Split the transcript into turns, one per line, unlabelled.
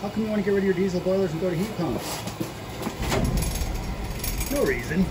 How come you want to get rid of your diesel boilers and go to heat pumps? No reason.